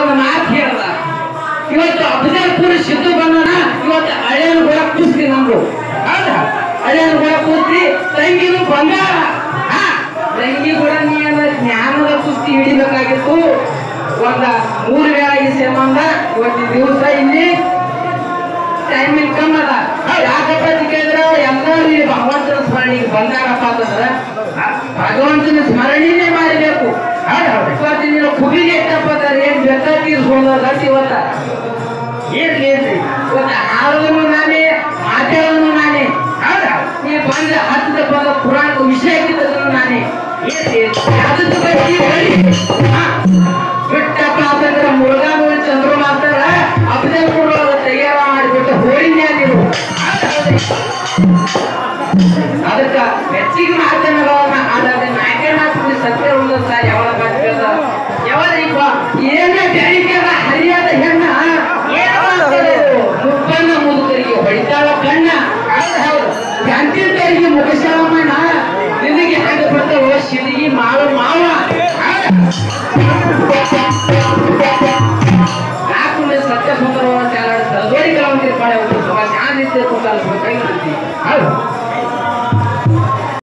ಒಂದು ಮಾತು ಹೇಳ್ದ. ಇವತ್ತು ಅಫಜಲ್ಪುರ ಸಿದ್ದು ಬಂದಣ ಇವತ್ತು ಹಳೆಯನು ಕೂಡ ಕುಸ್ತಿ ನಮ್ದು. ಹೌದಾ? ಹಳೆಯನು ಕೂಡ ಕುಸ್ತಿ ತಂಗಿನೂ ಬಂಗಾರ. ತಂಗಿ ಕೂಡ ನೀನು ಜ್ಞಾನದ ಕುಸ್ತಿ ಹಿಡಿಬೇಕಾಗಿತ್ತು. ಒಂದು ಮೂರು ವೇಳ ಈ ಸಂಬಂಧ ಇವತ್ತು ದಿವಸ ಇಲ್ಲಿ ಟೈಮ್ ಕಮ್ಮಿ ಅದ. ಯಾಕಪ್ಪ ಕೇಳಿದ್ರೆ ಎಲ್ಲರೂ ಈ ಭಗವಂತನ ಸ್ಮರಣೆಗೆ ಬಂದಾರಪ್ಪ ಅಂತಂದ್ರೆ ಭಗವಂತನ ಸ್ಮರಣೆನೇ ಮಾಡಬೇಕು ಇವತ್ತು ನೀನು ಕುಬಿಗೆ ಎಷ್ಟಪ್ಪ ಅಂದ್ರೆ ಏನ್ ತೀರ್ಸ್ಕೊಂಡ ಇವತ್ತ ಏನ್ರಿ ಏನ್ರಿ ಇವತ್ತು ಹಾಡೋದನ್ನು ನಾನೇ ಮಾತಾಡೋನು ನಾನೇ ಹೌದಾ ನೀ ಬಂದ ಹತ್ತದ ಬಂದ ಪುರಾಣದ ವಿಷಯ ಹಾಕಿದ್ದನ್ನು ನಾನೇ ಏನ್ರಿ ಹಾ ಬಿಟ್ಟಪ್ಪ ಅಂತಂದ್ರೆ ಮುರುಘಾ ಚಂದ್ರು ಮಾತಾಡ ಅಫಜಲ್ಪುರ ತಯಾರ ಮಾಡಿಬಿಟ್ಟು ಹೋಳಿಗೆ ನೀವು ಅದಕ್ಕ ಹೆಚ್ಚಿಗೆ ಮಾತನಾಡೋಣ है उसके पास आने से तो कल हो गई